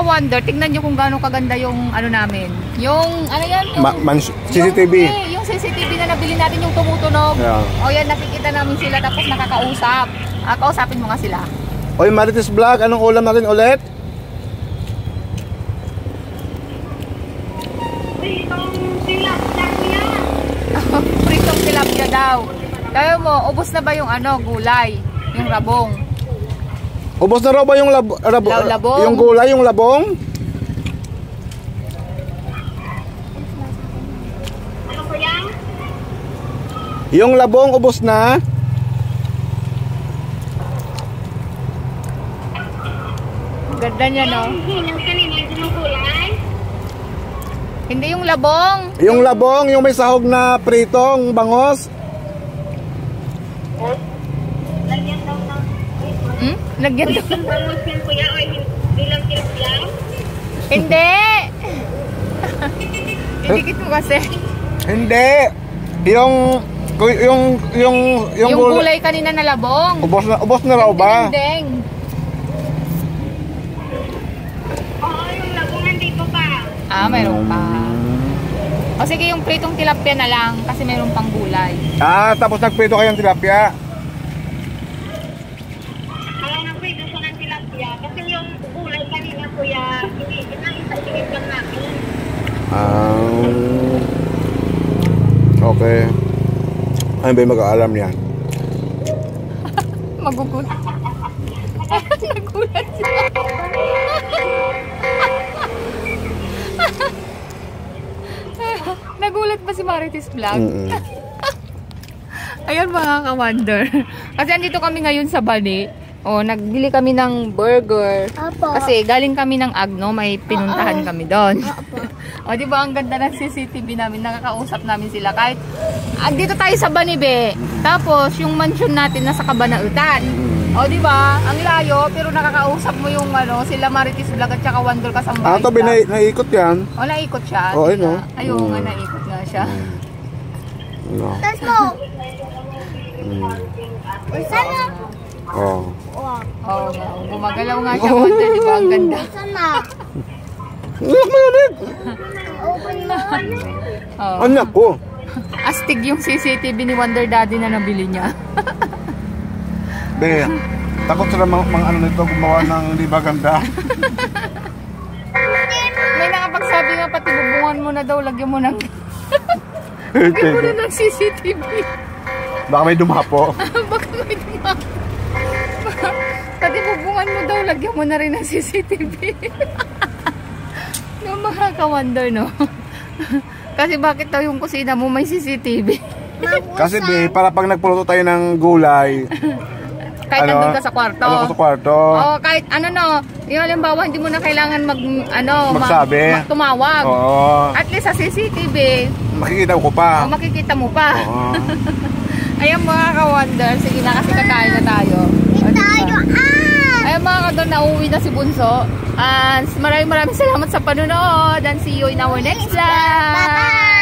ka-wonder, tignan nyo kung gaano kaganda yung ano namin. Yung, ano yan? Yung, Ma- mans- CCTV. Yung, eh, yung CCTV na nabili natin yung tumutunog. Yeah. O yan, nakikita namin sila tapos nakakausap. Ah, kausapin mo nga sila. Oy, Marites Vlog, anong ulam natin ulit? Pritong tilapia daw. Kaya mo, ubos na ba yung ano, gulay? Yung rabong? Ubos na raw ba yung lab Law- labong. yung gulay, yung labong? Ano ko yan? Yung labong ubos na? Ganda niya, no? Hinang kanina yung gulay. Hindi yung labong. Yung labong, yung may sahog na pritong bangos. Lagyan daw ng Hmm? Lagyan daw. yung bangus yan kuya o kilap lang. Hindi! Idikit mo kasi. Hindi. Yung yung yung yung, Yung, gul- gulay kanina na labong. Ubos na ubos na raw ba? Ding, Oo, yung lagungan dito pa. Ah, mayroon pa. O sige, yung pritong tilapia na lang kasi mayroon pang gulay. Ah, tapos nagprito kayong tilapia. Kaya nang pwede siya ng tilapia. Kasi yung gulay kanina kuya, hindi na isa-init lang namin. Ah. okay. Ano ba yung mag-aalam yan? Magugut. Nagulat siya. Nagulat ba si Marites Vlog? Mm-mm. Ayun mga ka-wonder. Kasi andito kami ngayon sa Bali. O, nagbili kami ng burger. Apo. Kasi galing kami ng Agno, may pinuntahan kami doon. o, di ba ang ganda ng CCTV namin, nakakausap namin sila. Kahit, andito tayo sa Banibe. Tapos, yung mansion natin nasa Kabanautan. O, di ba? Ang layo, pero nakakausap mo yung ano, sila Marites Vlog at saka Wonder Kasambay. Ah, ito, binay, naikot yan. O, naikot siya. Oo, di ayun, ba? oh. Ayun nga, Mm. naikot nga siya. Ano? Tapos mo. Mm. Sana. Oh. Oo, nga. gumagalaw nga siya, Wonder, di ba? Ang ganda. Anak mo yan eh. Oo. Anak ko. Astig yung CCTV ni Wonder Daddy na nabili niya. Be, takot sila mga, mga ano nito gumawa ng hindi ba ganda. May nakapagsabi nga pati bubungan mo na daw, lagyan mo ng... lagyan mo na ng CCTV. Baka may dumapo. Baka may dumapo. Bubungan mo daw, lagyan mo na rin ng CCTV. no, mga ka-wonder, no? Kasi bakit daw yung kusina mo may CCTV? Kasi be, para pag nagpuluto tayo ng gulay, Kahit Ano? nandun ka sa kwarto. ano ko sa kwarto. Oo, kahit ano no, yung halimbawa hindi mo na kailangan mag ano, ma- Magsabi. ma- tumawag. Oo. At least sa CCTV, Makikita ko pa. oh, makikita mo pa. Oo. Ayan mga ka-wonder, sige na kasi kakain na tayo. O, diba? Tayo. Ah! Ayan mga ka nauwi na si Bunso. And maraming maraming salamat sa panonood and see you in our next vlog. Bye-bye!